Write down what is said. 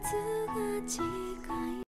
「つ」がちがい。